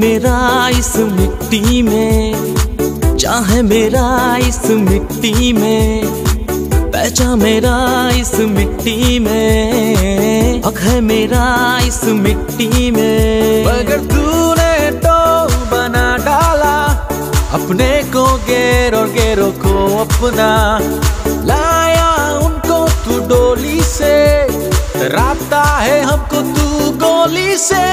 मेरा इस मिट्टी में चाहे मेरा इस मिट्टी में पहचा मेरा इस मिट्टी में अख है मेरा इस मिट्टी में अगर तूने तो बना डाला अपने को गेर और गेरों को अपना लाया उनको तू डोली से राता है हमको तू गोली से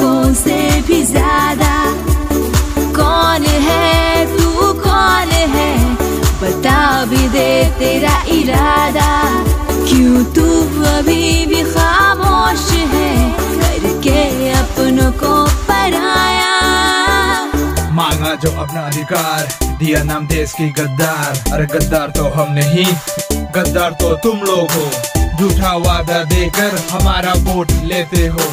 लोगों से भी ज्यादा कौन है तू कौन है बता भी दे तेरा इरादा क्यों तू अभी भी खामोश है करके अपनों को पराया मांगा जो अपना अधिकार दिया नाम देश की गद्दार अरे गद्दार तो हम नहीं गद्दार तो तुम लोग हो झूठा वादा देकर हमारा वोट लेते हो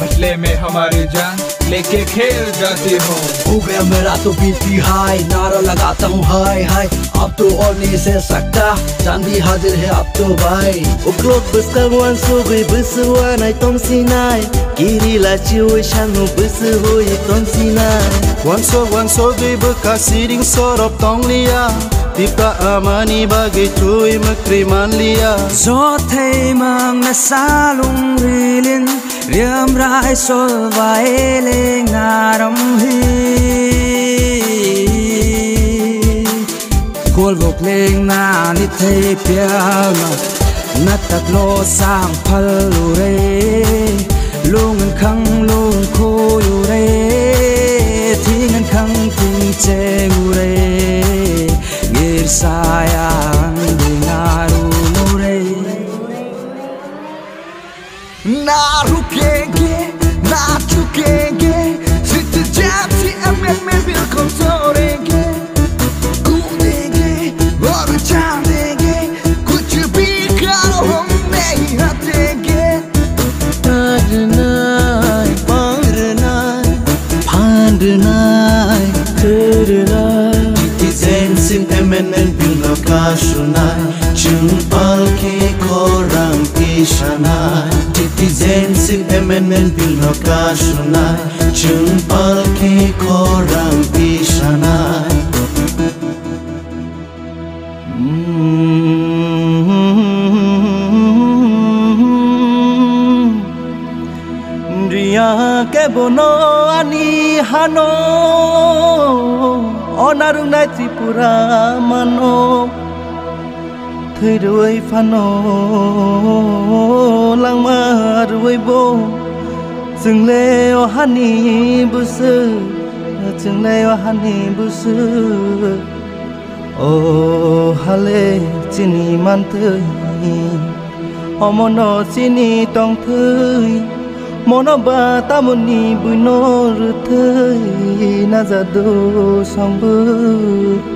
पिछले में हमारी जान लेके खेल जाती हो हो गया मेरा तो बीपी हाई नारा लगाता हूँ हाय हाय अब तो और नहीं सह सकता चांदी हाजिर है अब तो भाई उकलोक बिस्करवान सुबह बिसवान तुम लाची हुई शानु बिस हुई तुम वन सो वन सो सीरिंग सोरब तोंग लिया Tipa amani bagi cuy makriman liya Zote mang nasalung rilin រៀមរាយសល់វាយលេងអារម្មណ៍ហ៊ីគួលមកលេងណានិទេពៀណណាត់តក្លោសាងផលលូរេលងខឹងលងខូយូរេធីងខឹងទីចេងូរេងៀរសាយា ना रुकेंगे ना झुकेंगे जित जाती अम्मे में बिल्कुल सोरेंगे कूदेंगे और जान देंगे कुछ भी करो हम नहीं हटेंगे ताड़ना पाड़ना फांडना kırına Gitti sensin emenen bina kaşuna Çın palki koram işanay Vizenții emenen pino cașunai Și în palche coram pișanai ৰিয়াকে বন আনি হান অনাৰু নাই ত্ৰিপুৰা মানো থৈ রুই ফানো লাংমা রুই বো জংলে অহানি বুসু জংলে অহানি বুসু ও হালে চিনি মানতৈ অমন চিনি টংথৈ মন বা তামনি বুনর থৈ নাজাদো সম্ভৱ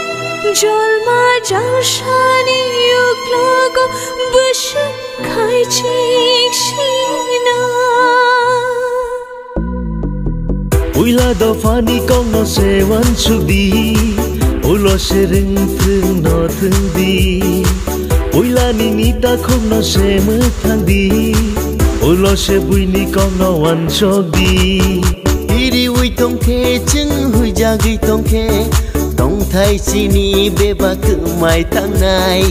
জলমা জলসানি উক্লাগ বস খাইছি উইলা দফানি কম সেওয়ান সুদি উলো সেরিং থিং ন থিং দি উইলা নি নিতা খম ন সে মু থাং দি উলো সে বুইনি কম ন ওয়ান সদি ইরি উই তং খে চিং হুই জাগি তং খে thai sini be ba cứ mai tang nai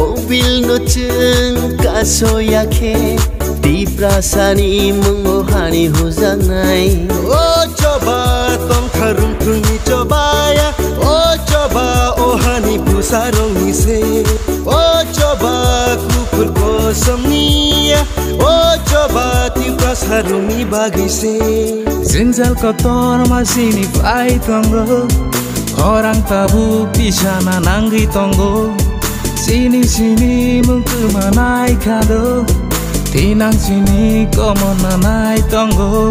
o bil no chung ka so ya khe ti prasani mung o hani ho jang nai o choba tom tharung thung ni choba ya o choba o hani busarong ni se o choba kupur ko samniya o choba ti prasarumi bagise zinjal ko tor ma sini pai tamro Orang tabu pisana nanggi tonggo Sini sini mungku manai kado Tinang sini komo manai tonggo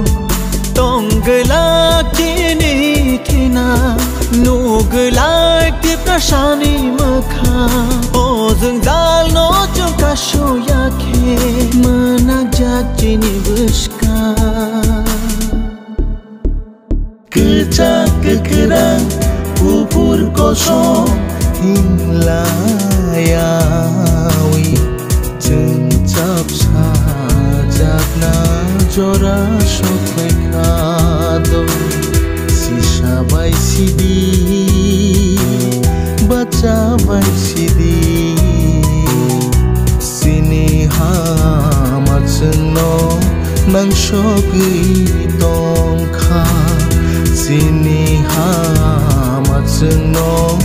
Tonggla kini kina Nugla ki prashani makha O zungdal no chuka shoya ke Manak jachini vishka Kıçak kıkıran pupur kosong Hinglayawi Cencap sajak na jora sok mekado Sisa bay sidi Baca bay sidi Sini hamat seno Nang sok itu nom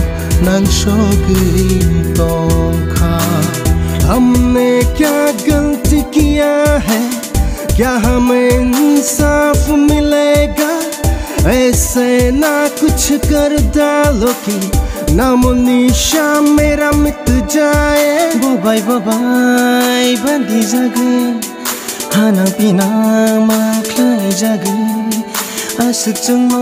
ng shogi tongkha हमने क्या गलती किया है क्या हमें इंसाफ मिलेगा ऐसे ना कुछ कर डालो कि नामो निशा मेरा मिट जाए बोबाई बोबाई बंदी जगे खाना पीना माखलाई जगे आशिक चुनो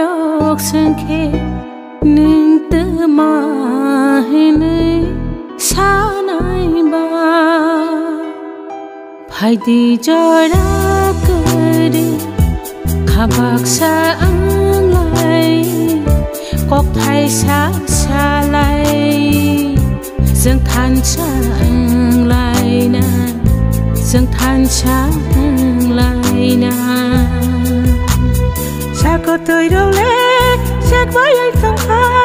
ดอกสังเขหนึ่งตื้อมาให้ในสาวนายบาภายดีจอยรักเกยดีขาบักสาอังไหลกอกไทยสาสาไหลซึ่งทันชาอังไหลนะซึ่งทันชาอังไหลนะ Sao cô tươi đâu lẽ Sẽ quá dây thông hoa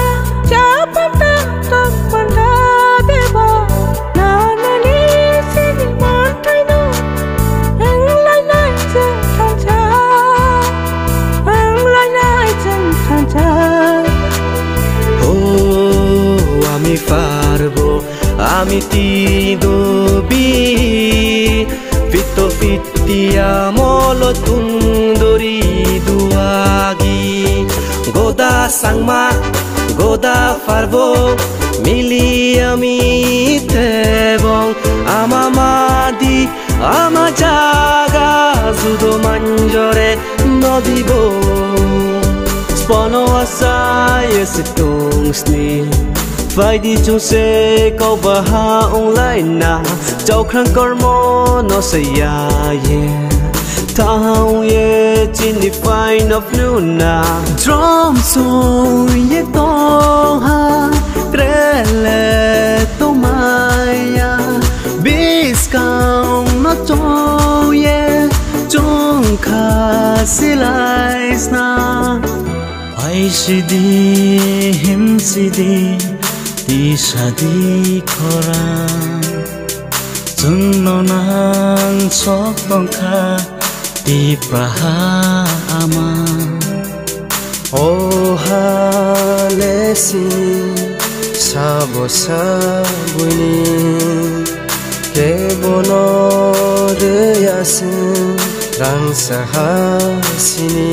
Chào bóng ta tâm quần đá tế bò Nó nè ní sẽ bị món thay nô Anh lại lại chân thằng cha Anh lại lại chân thằng cha Ô, আমি পারবো আমি তিদবি ফিত ফিতিয়া মল তুন্দরি দুয়া গোদা সাংমা গোদা ফারব মিলি আমি এবং আমা মাদি আমা জাগা জুদো মঞ্জরে নদিব স্পন আসায় সিতুং স্নি ফাইদি চুসে কবাহা উলাই না চৌখ্রাং কর্ম নসইয়া Tauye in the fine of Luna Drum so ye ha Trele to maya Biscam no toye Chonka silaisna Aishidi himsidi Tishadi koran Sunnonan sokongka শক্তি প্ৰহা আমাৰ অহালেচি চাব চাবুনি কেৱল আছে ৰাংচাহিনী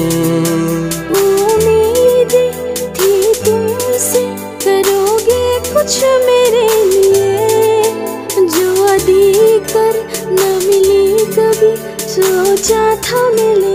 जा था मिले